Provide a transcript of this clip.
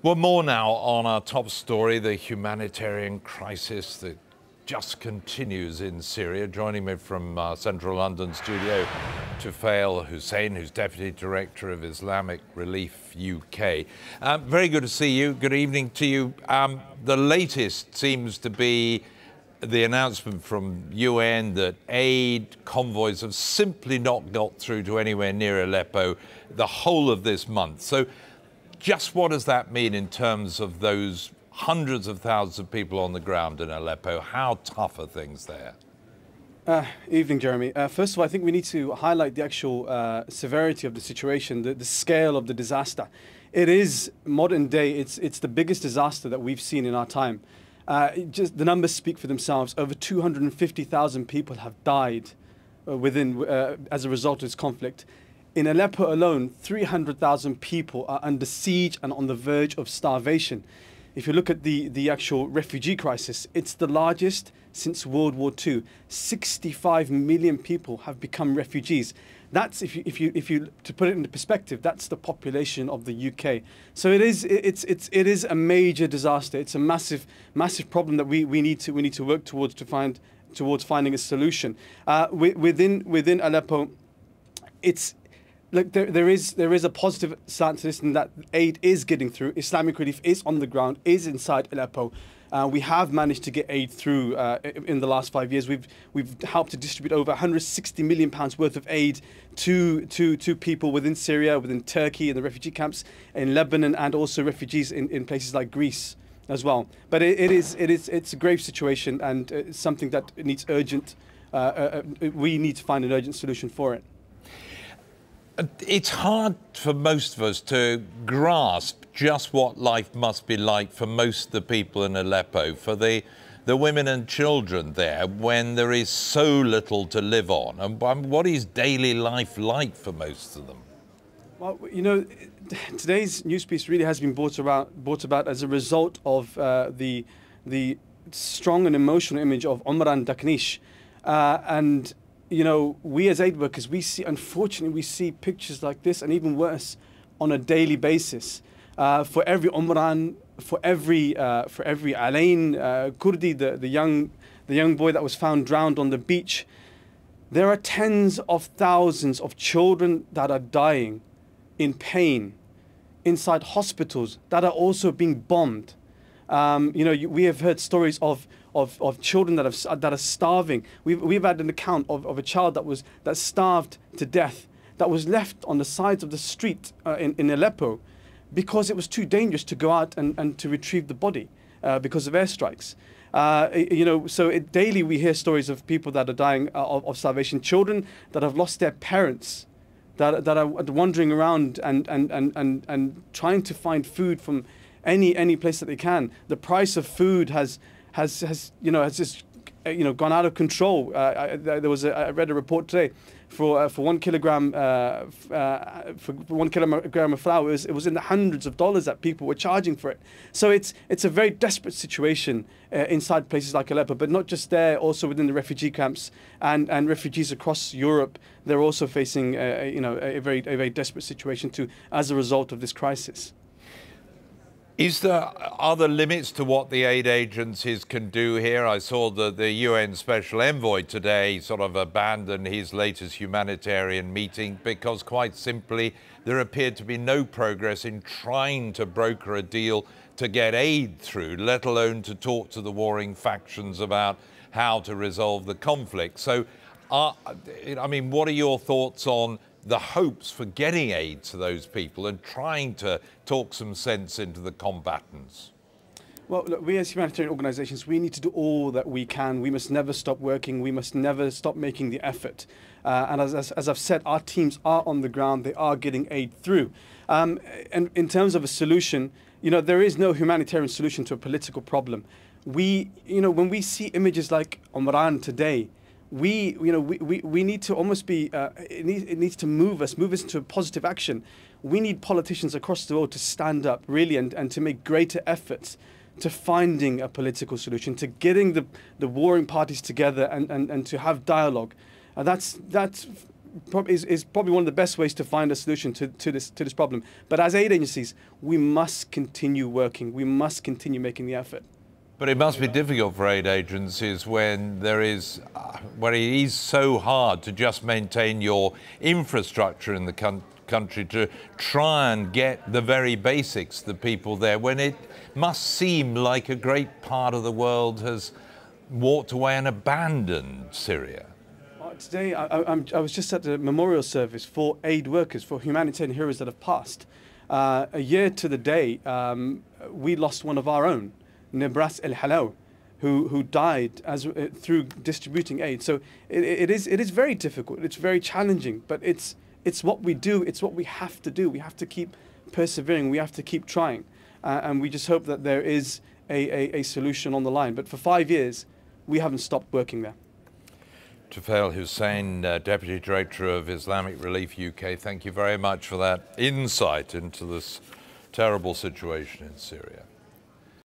Well, more now on our top story the humanitarian crisis that just continues in Syria. Joining me from uh, central London studio, Tufail Hussain, who's Deputy Director of Islamic Relief UK. Um, very good to see you. Good evening to you. Um, the latest seems to be the announcement from UN that aid convoys have simply not got through to anywhere near Aleppo the whole of this month. So just what does that mean in terms of those hundreds of thousands of people on the ground in Aleppo? How tough are things there? Uh, evening, Jeremy. Uh, first of all, I think we need to highlight the actual uh, severity of the situation, the, the, scale of the disaster. It is modern day. It's it's the biggest disaster that we've seen in our time. Uh, just the numbers speak for themselves. Over 250,000 people have died uh, within uh, as a result of this conflict. In Aleppo alone, 300,000 people are under siege and on the verge of starvation. If you look at the, the actual refugee crisis, it's the largest since World War II. 65 million people have become refugees. That's if you, if you, if you, to put it into perspective, that's the population of the UK. So it is, it's, it's, it is a major disaster. It's a massive, massive problem that we, we need to, we need to work towards to find, towards finding a solution. Uh, within, within Aleppo, it's, look, there, there is there is a positive slant to this and that aid is getting through. Islamic Relief is on the ground, is inside Aleppo. Uh, we have managed to get aid through uh, in the last five years. We've we've helped to distribute over 160 million pounds worth of aid to to to people within Syria, within Turkey, in the refugee camps in Lebanon, and also refugees in, in places like Greece as well. But it, it is it is it's a grave situation and it's something that needs urgent. Uh, uh, uh, we need to find an urgent solution for it it's hard for most of us to grasp just what life must be like for most of the people in Aleppo, for the the women and children there when there is so little to live on? And what is daily life like for most of them? Well, you know, today's news piece really has been brought about, brought about as a result of uh, the, the strong and emotional image of Omran Daqneesh. Uh, and you know, we as aid workers, we see, unfortunately, we see pictures like this and even worse on a daily basis. Uh, for every Omran, for every, uh, for every Aylan uh, Kurdi, the, the, young, the young boy that was found drowned on the beach, there are tens of thousands of children that are dying in pain inside hospitals that are also being bombed. Um, you know, we have heard stories of of, of children that, have, that are starving. We've, we've had an account of, of a child that was that starved to death, that was left on the sides of the street uh, in, in Aleppo because it was too dangerous to go out and, and to retrieve the body uh, because of airstrikes. Uh, you know, so it, daily we hear stories of people that are dying uh, of, of, starvation, children that have lost their parents, that, that are wandering around and, and, and, and, and trying to find food from any, any place that they can. The price of food has, has, has you know, has just uh, you know, gone out of control. Uh, I, there was a, I read a report today for uh, for one kilogram uh, uh, for one kilogram of flour. It was, it was in the hundreds of dollars that people were charging for it. So it's it's a very desperate situation uh, inside places like Aleppo, but not just there. Also within the refugee camps and, and refugees across Europe, they're also facing you know a very a very desperate situation too as a result of this crisis. Is there other limits to what the aid agencies can do here? I saw that the UN Special Envoy today sort of abandoned his latest humanitarian meeting because, quite simply, there appeared to be no progress in trying to broker a deal to get aid through, let alone to talk to the warring factions about how to resolve the conflict. So, uh, I mean, what are your thoughts on the hopes for getting aid to those people and trying to talk some sense into the combatants? Well, look, we as humanitarian organizations, we need to do all that we can. We must never stop working. We must never stop making the effort. Uh, and as, as, as, I've said, our teams are on the ground. They are getting aid through. Um, and in terms of a solution, you know, there is no humanitarian solution to a political problem. We, you know, when we see images like Omran today, we, you know, we, we, we need to almost be, uh, it, needs, it needs to move us, move us into positive action. We need politicians across the world to stand up really and, and to make greater efforts to finding a political solution, to getting the, the warring parties together and, and, and to have dialogue. Uh, that's, that's prob- is, is probably one of the best ways to find a solution to, to, this, to this problem. But as aid agencies, we must continue working. We must continue making the effort. But it must be difficult for aid agencies when there is, uh, when it is so hard to just maintain your infrastructure in the coun- country to try and get the very basics, the people there, when it must seem like a great part of the world has walked away and abandoned Syria. Uh, Today, I, I, I was just at the memorial service for aid workers, for humanitarian heroes that have passed. Uh, a year to the day, um, we lost one of our own, Nebras El Halaw, who, who died as, uh, through distributing aid. So it, it, is, it is very difficult, it's very challenging, but it's, it's what we do, it's what we have to do. We have to keep persevering, we have to keep trying. Uh, and we just hope that there is a, a, a solution on the line. But for five years, we haven't stopped working there. Tufail Hussain, uh, Deputy Director of Islamic Relief UK, thank you very much for that insight into this terrible situation in Syria.